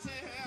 say, hey.